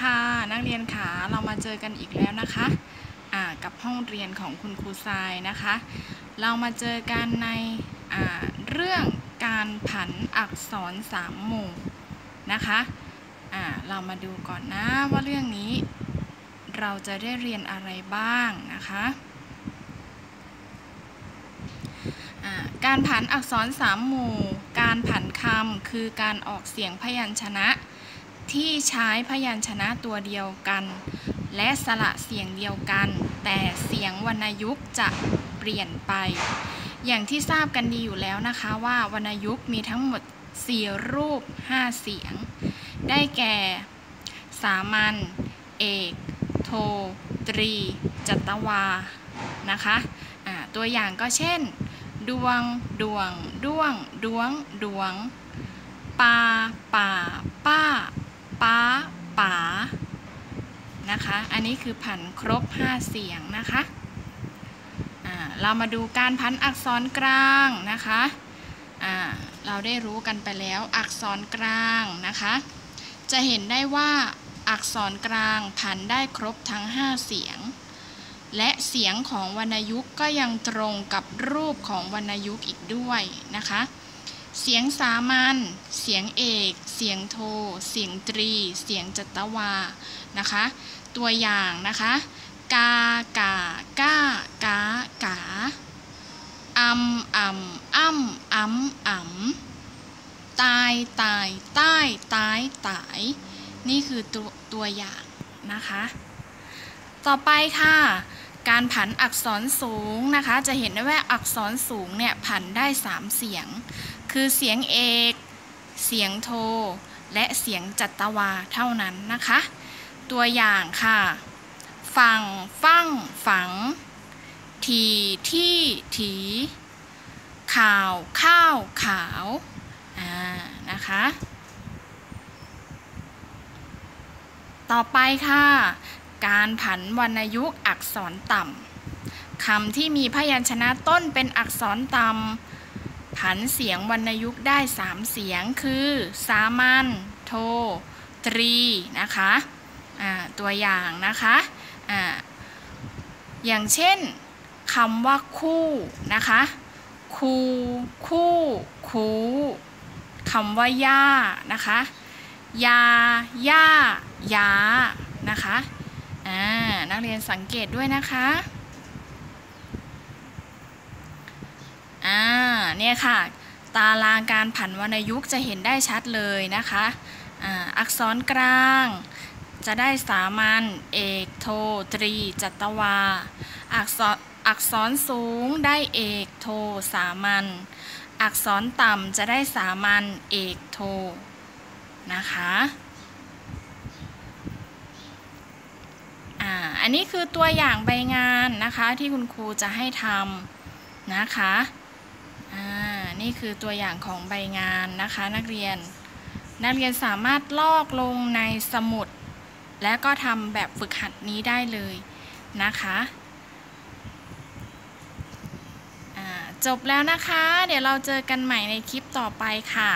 ค่ะนักเรียนขาเรามาเจอกันอีกแล้วนะคะกับห้องเรียนของคุณครูทรายนะคะ เรามาเจอกันในเรื่องการผันอักษรสามหมู่นะคะเรามาดูก่อนนะว่าเรื่องนี้ เราจะได้เรียนอะไรบ้างนะคะการผันอักษรสามหมู่ การผันคำคือการออกเสียงพยัญชนะ ที่ใช้พยัญชนะตัวเดียวกัน และสระเสียงเดียวกัน แต่เสียงวรรณยุกต์จะเปลี่ยนไป อย่างที่ทราบกันดีอยู่แล้วนะคะว่าวรรณยุกต์มีทั้งหมด 4 รูป 5 เสียง ได้แก่ สามัญเอก โท ตรี จัตวา นะคะะตัวอย่างก็เช่น ดวง ดวง ด้วง ดวง ดวงปาป่า ป้าป้า ป๋า นะคะ อันนี้คือผันครบ 5 เสียงนะคะเรามาดูการพันอักษรกลางนะคะเราได้รู้กันไปแล้วอักษรกลางนะคะ จะเห็นได้ว่าอักษรกลางผันได้ครบทั้ง 5 เสียง และเสียงของวรรณยุกต์ก็ยังตรงกับรูปของวรรณยุกต์อีกด้วยนะคะ เสียงสามัญ เสียงเอก เสียงโท เสียงตรี เสียงจัตวา นะคะ ตัวอย่างนะคะกากากากากาอัมอ่ำอ้ำอ้ำอ่ำตายตายใต้ตายตาย นี่คือตัวตัวอย่างนะคะ ต่อไปค่ะ การผันอักษรสูงนะคะ จะเห็นได้ว่าอักษรสูงเนี่ยผันได้ 3 เสียง คือเสียงเอก เสียงโท และเสียงจัตวาเท่านั้นนะคะ ตัวอย่างค่ะฟังฟั่งฝัง ทีที่ถี ข่าวข้าวขาว อ่า นะคะ ต่อไปค่ะ การผันวรรณยุกต์อักษรต่ำคำที่มีพยัญชนะต้นเป็นอักษรต่ำผันเสียงวรรณยุกต์ได้ 3 เสียงคือ สามัญ โท ตรี นะคะ ตัวอย่างนะคะออย่างเช่นคำว่าคู่นะคะคูคู่คูคำว่าย่านะคะยาย่ายานะคะนักเรียนสังเกตด้วยนะคะอ่าเนี่ยค่ะ ตารางการผันวรรณยุกต์จะเห็นได้ชัดเลยนะคะอ่าอักษรกลาง จะได้สามัญเอกโทตรีจัตวา อักษรอักษรสูงได้เอกโทสามัญอักษรต่ำจะได้สามัญเอกโทนะคะอันนี้คือตัวอย่างใบงานนะคะที่คุณครูจะให้ทำนะคะอ่านี่คือตัวอย่างของใบงานนะคะนักเรียน นักเรียนสามารถลอกลงในสมุด และก็ทำแบบฝึกหัดนี้ได้เลยนะคะจบแล้วนะคะ เดี๋ยวเราเจอกันใหม่ในคลิปต่อไปค่ะ